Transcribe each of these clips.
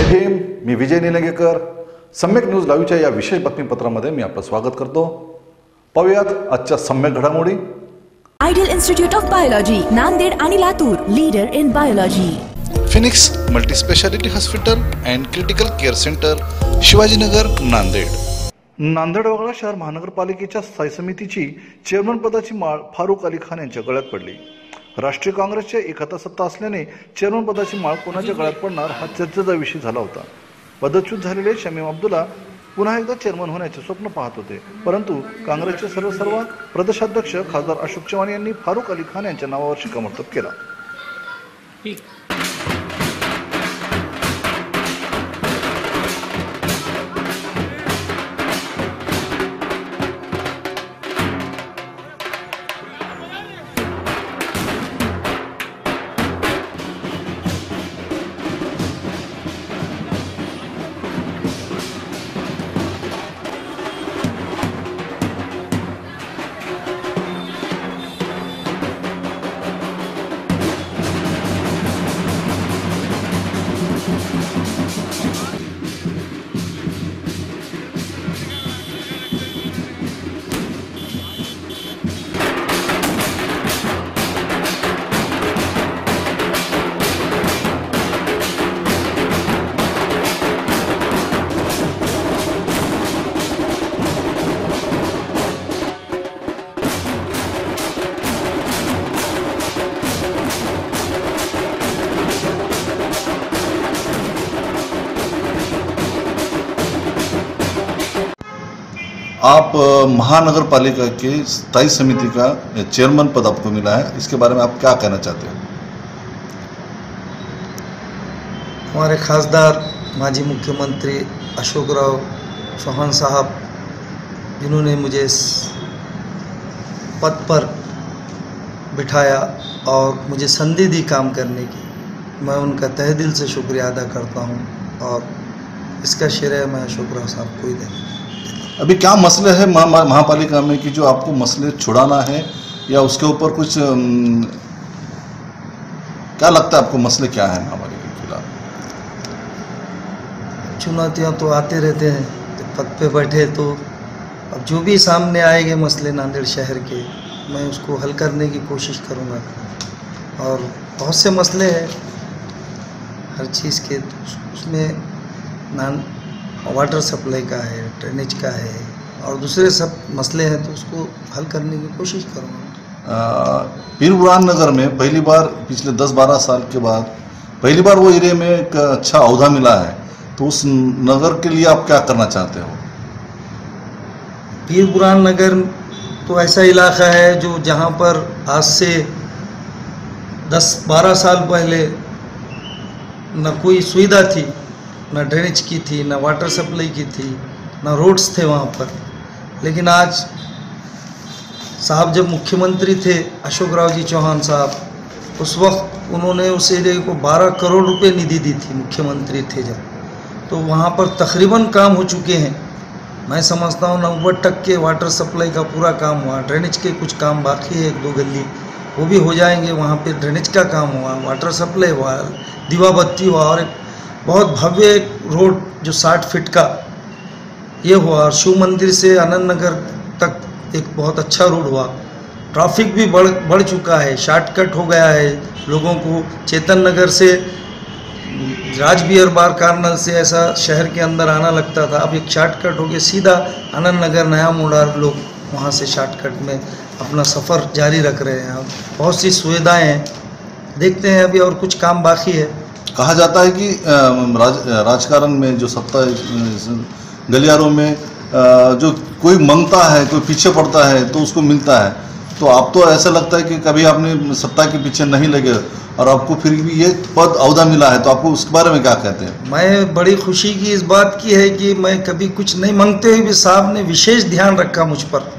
मी विजय निलंगेकर. सम्यक न्यूज लाईव्हच्या या विशेष बातमीपत्रामध्ये मी आपलं स्वागत करतो. पाहूयात आजच्या सम्यक घडामोडी. Ideal institute of biology Nanded आणि Latur leader in biology. Phoenix multispeciality hospital and critical care centre Shivajinagar Nanded. Nanded वगळा शहर महानगरपालिकेच्या स्थायी समितीची चेअरमन पदाची माळ फारुख अली खान यांच्या गळ्यात पडली. राष्ट्रीय काँग्रेसच्या एक हातात सत्ता असल्याने चेअरमन पदाची माळ कोणाच्या गळ्यात पडणार हा चर्चेचा विषय झाला होता. पदच्युत झालेले शमीम अब्दुल्ला पुन्हा एकदा चेअरमन होण्याचे स्वप्न पाहत होते. परंतु काँग्रेसचे सर्व सर्व प्रदेशाध्यक्ष खासदार अशोक चव्हाण यांनी फारुख अली खान यांच्या नावावर शिक्कामोर्तब केला. आप महानगर पालिका के स्थायी समिति का चेयरमैन पद आपको मिला है, इसके बारे में आप क्या कहना चाहते हैं हमारे खासदार, माजी मुख्यमंत्री अशोक राव चौहान साहब, जिन्होंने मुझे इस पद पर बिठाया और मुझे संधि दी काम करने की, मैं उनका तहे दिल से शुक्रिया अदा करता हूँ और इसका श्रेय मैं अशोक राव साहब को ही देता हूँ। अभी क्या मसले है महा, महा- महापालिका में कि जो आपको मसले छुड़ाना है या उसके ऊपर कुछ क्या लगता है आपको मसले क्या है महापालिका के खिलाफ? चुनौतियाँ तो आते रहते हैं पद पे बैठे तो। अब जो भी सामने आएँगे मसले नांदेड़ शहर के मैं उसको हल करने की कोशिश करूँगा। और बहुत से मसले हैं हर चीज़ के उसमें नान वाटर सप्लाई का है ड्रेनेज का है और दूसरे सब मसले हैं तो उसको हल करने की कोशिश करूँगा। पीर बुरान नगर में पहली बार पिछले 10-12 साल के बाद पहली बार वो एरिया में एक अच्छा अहदा मिला है तो उस नगर के लिए आप क्या करना चाहते हो? पीर बुरान नगर तो ऐसा इलाका है जो जहाँ पर आज से 10-12 साल पहले न कोई सुविधा थी न ड्रेनेज की थी, न वाटर सप्लाई की थी, न रोड्स थे वहाँ पर। लेकिन आज साहब जब मुख्यमंत्री थे, अशोक राव जी चौहान साहब, उस वक्त उन्होंने उस एरिया को 12 करोड़ रुपए निधि दी थी, मुख्यमंत्री थे जब। तो वहाँ पर तकरीबन काम हो चुके हैं। मैं समझता हूँ नब्बे टक के वाटर सप्लाई का पूरा काम हुआ ड्रेनेज के कुछ काम बाकी है, एक दो गली, वो भी हो जाएँगे, वहाँ पे ड्रेनेज का काम हुआ वाटर सप्लाई हुआ दीवा बत्ती हुआ, और एक बहुत भव्य एक रोड जो साठ फीट का ये हुआ और शिव मंदिर से आनंद नगर तक एक बहुत अच्छा रोड हुआ। ट्रैफ़िक भी बढ़ बढ़ चुका है, शॉर्टकट हो गया है लोगों को। चेतन नगर से राज बियर बार कार्नल से ऐसा शहर के अंदर आना लगता था। अब एक शॉर्टकट हो गया, सीधा आनंद नगर, नया मोड़ा लोग वहाँ से शॉर्टकट में अपना सफ़र जारी रख रहे हैं। बहुत सी सुविधाएँ हैं। देखते हैं अभी और कुछ काम बाकी है। कहा जाता है कि राज राजकारण में जो सत्ता गलियारों में जो कोई माँगता है, कोई पीछे पड़ता है तो उसको मिलता है। तो आप तो ऐसा लगता है कि कभी आपने सत्ता के पीछे नहीं लगे और आपको फिर भी ये पद अहदा मिला है तो आपको उसके बारे में क्या कहते हैं? मैं बड़ी खुशी की इस बात की है कि मैं कभी कुछ नहीं मांगते हुए भी साहब ने विशेष ध्यान रखा मुझ पर।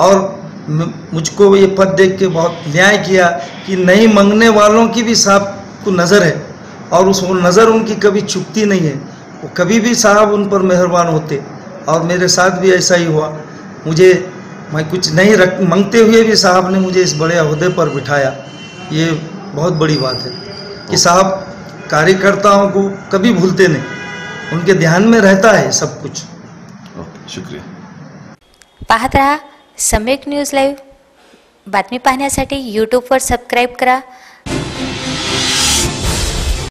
और मुझको ये पद देख के बहुत न्याय किया कि नहीं मांगने वालों की भी साहब को नज़र है। और उस नज़र उनकी कभी चुकती नहीं है। वो कभी भी साहब उन पर मेहरबान होते और मेरे साथ भी ऐसा ही हुआ। मुझे मैं कुछ नहीं रख मांगते हुए भी साहब ने मुझे इस बड़े अहदे पर बिठाया। ये बहुत बड़ी बात है कि साहब कार्यकर्ताओं को कभी भूलते नहीं। उनके ध्यान में रहता है सब कुछ। ओके शुक्रिया। पाहत रहा सम्यक न्यूज़ लाईव्ह बातमी पाहण्यासाठी यूट्यूबवर सबस्क्राईब करा